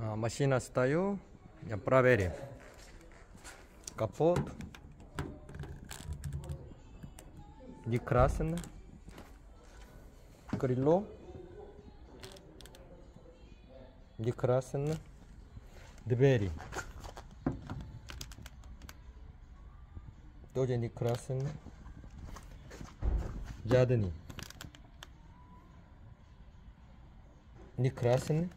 А, машина стою, я проверим. Капот. Не красный. Крыло. Не красный. Двери. Тоже не красный. Задний. Не красный.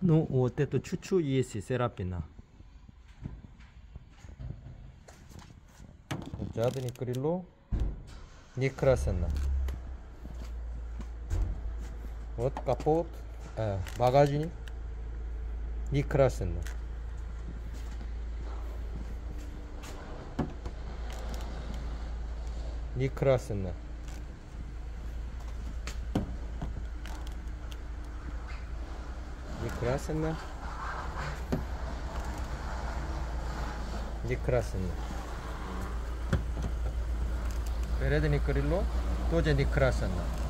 Ну, вот это чуть-чуть есть серапина. Задний крыло не красный. Вот капот, э, багажник не красный. Не 그라스나? 니크라스나. 베레드 니크릴로 또제 니크라스나.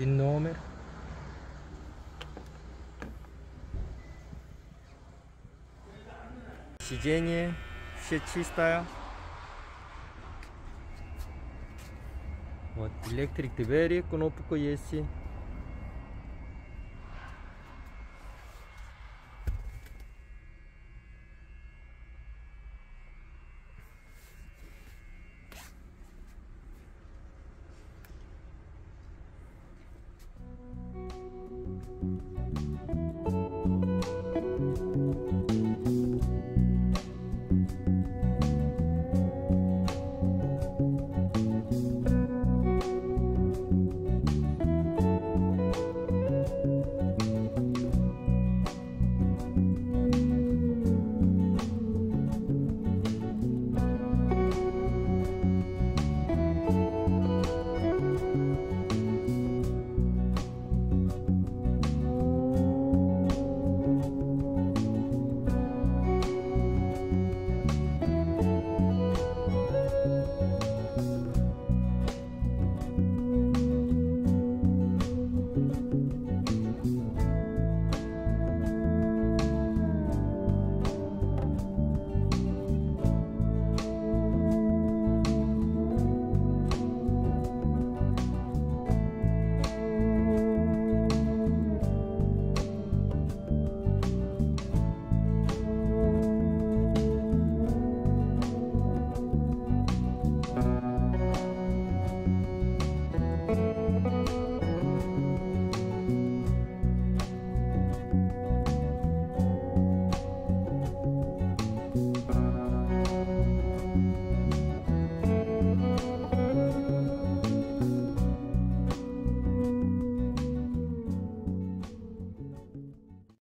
Il nome. Сиденье все чистое. Вот электрик двери, кнопка есть.